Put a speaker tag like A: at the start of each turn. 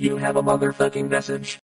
A: You have a motherfucking message.